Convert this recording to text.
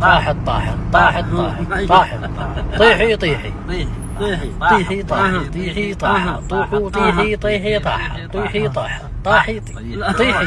طاحت طاحت طاحت طاحت طيحي طيحي. طيحي طيحي طاحي طيحي طاح طوحوا طيحي طيحي طاحت طيحي طاح طاحي طيحي.